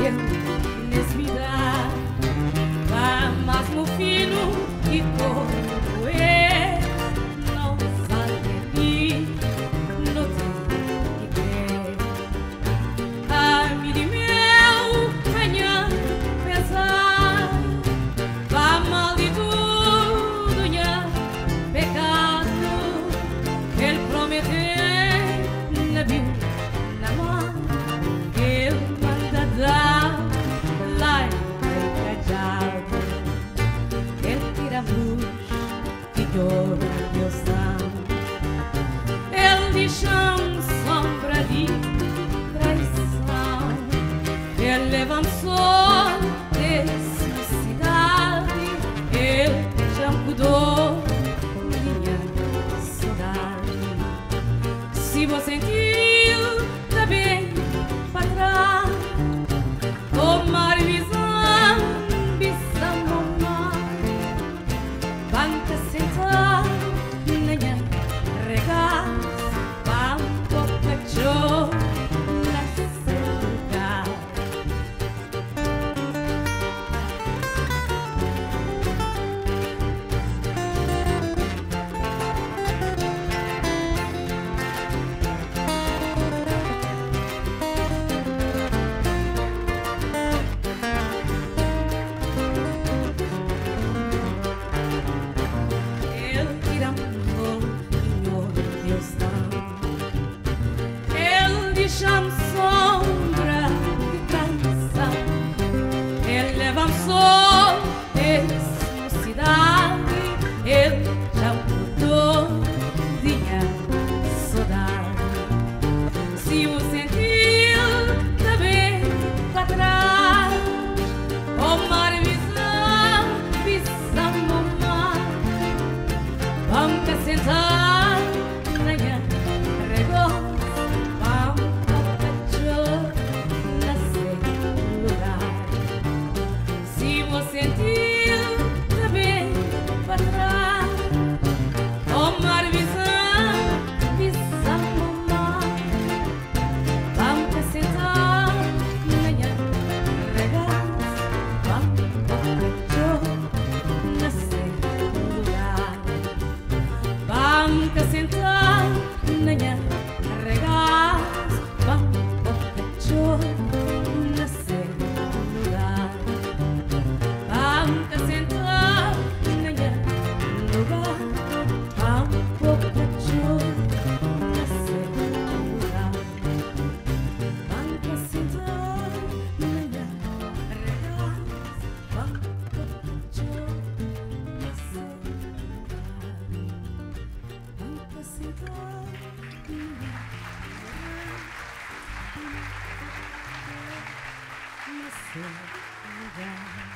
Nesse es vida, mais no fino e por Que criou meu sal. Ele chama sombra de traição. Ele levantou esse cidade. Ele já mudou minha cidade. Se você sentir Listen around.